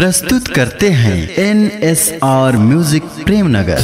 प्रस्तुत करते हैं N S R music Premnagar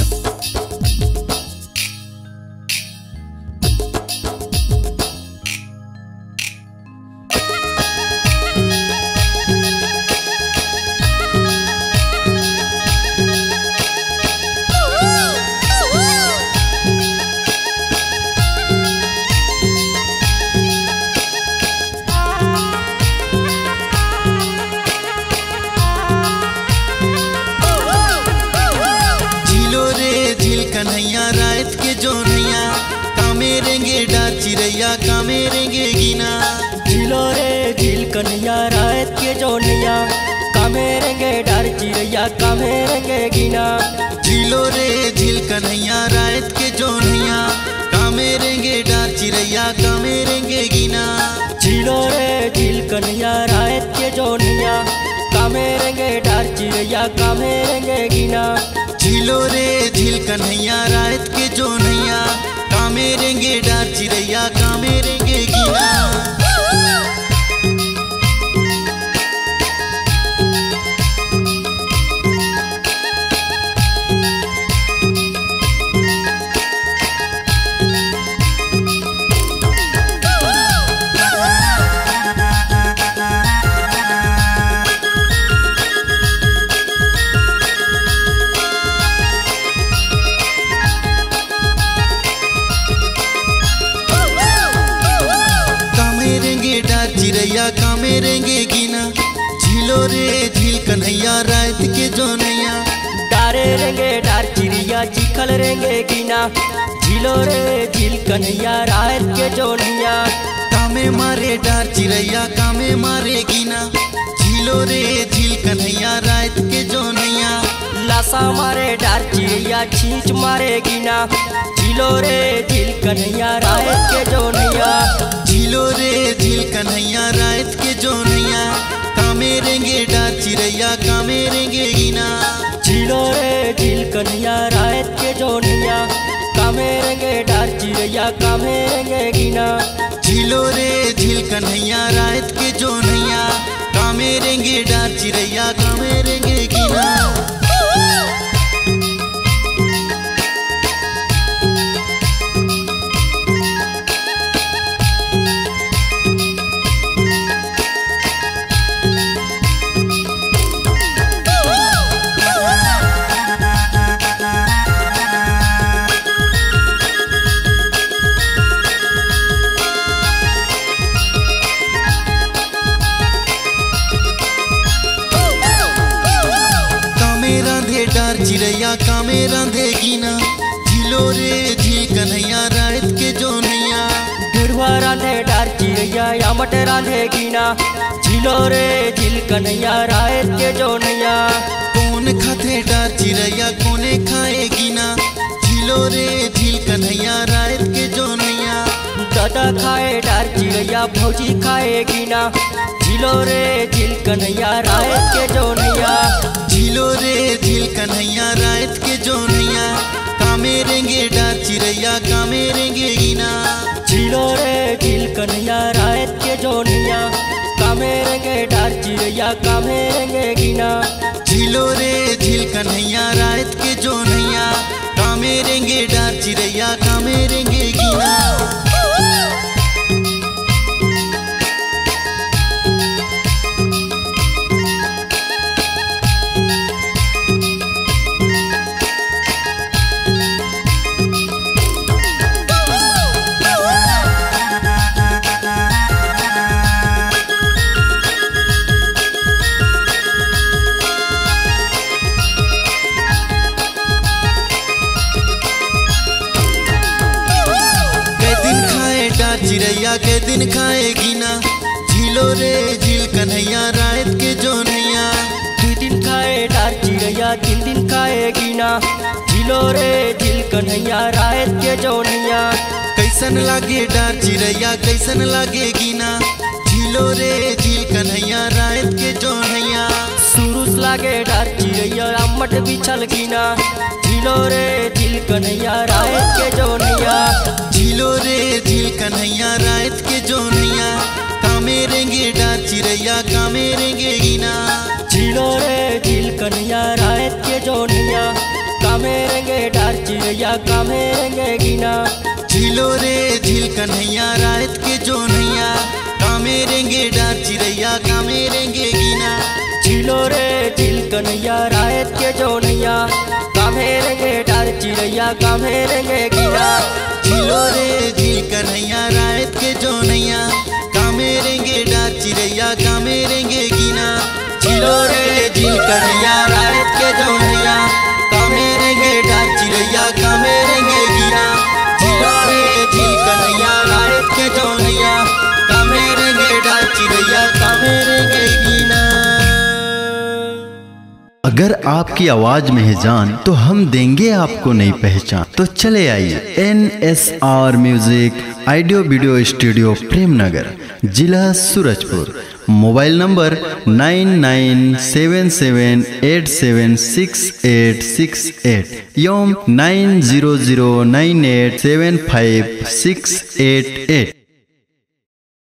चिड़ैया कामे रेंगे गिना। झीलो रे झील कन्हैया रात के जोनिया कामे रेंगे डर चिड़ैया कामे रेंगे गिना। झीलो रे झील कन्हैया रात के जो नैया। कामे रेंगे डार चिड़ैया कामे गिना। झीलो रे झील कन्हैया रात के जोनिया कामे रेंगे डर चिड़ैया कामे गिना। झीलो रे झील कन्हैया रात के जो नैया। कामे रेंगे डार चिड़ैया कामे चिड़ैया कामे रेंगे गिना। झीलो रे झील कन्हैया रात के जो नैया डारे रेंगे डार चिड़िया चिखल रेंगे गिना। झीलो रे झील कन्हैया रात के जोनिया। कामे मारे डार चिड़ैया कामे मारे गिना। झीलो रे झील कन्हैया रात के जो नैया लासा मारे डार चिड़ैया छींच मारे गिना। झीलो रे झील कन्हैया रात के चिड़ैया का मेरे गिना चिड़ो रे झील कन्हैया रात के जोनिया। कामेरेंगे डार चिड़ैया का मेरे गिना झीलो रे झील कन्हैया रात के जोनिया। कामेरेंगे कामे रेंगे डार चिड़ैया डार चिड़ैया कामे रांधे ना झीलो रे झील कन्हैया रात के जो नैया गिरवा रांधे डर चिड़ैया यामट रांधे गिना झीलो रे झील कन्हैया रात के जोनिया। कौन खाते डार चिड़ैया कोने खाएगी गिना झीलो रे झील कन्हैया रात के जो नैया दादा खाए डर चिड़ैया भौजी खाएगी गिना झीलो रे झील कन्हैया रात के जोनिया। चिड़ैया का मेरे गिना। झीलो रे खिल कन्हैया रात के जोनिया। कामे रेंगे डार चिड़ैया कामे रेंगे गिना। झिलो रे झील कन्हैया रात के जोनिया। कामेरे कामे रेंगे डार चिड़ैया कामे रेंगे के दिन खाए गिना झीलो रे झील कन्हैया रात के जो नैया दू दिन खाए डर चिड़ैया तीन दिन खाए गिना झीलो रे झील कन्हैया रात के जोनिया कैसन लागे डार चिड़ैया कैसन लागे गिना झीलो रे झील कन्हैया रात के जो नैया सुरुस लागे डार चिड़ैया अम्मट बिछल गिना झीलो रे झील कन्हैया रात कन्हैया रात के जोनिया कामे रेंगे डार चिड़ैया कामे रेंगे गिना झीलो रे झील कन्हैया रात के जोनिया कामे रेंगे डार चिड़ैया कामे रेंगे गिना झीलो रे झील कन्हैया रात के जोनिया कामे रेंगे डार चिड़ैया कामे रेंगे गिना झीलो रे झील कन्हैया रात के जोनिया चिड़ैया का मेरे गिना झिलो रे जी कन्हैया रात के जो नैया कामे रेंगे डा चिड़ैया कामे रेंगे गिना। झिलो रे जी कन्हैया अगर आपकी आवाज़ में है जान तो हम देंगे आपको नई पहचान। तो चले आइए N S R music, audio video studio Premnagar, जिला Surajpur. Mobile number nine nine seven seven eight seven six eight six eight एवं nine zero zero nine eight seven five six eight eight.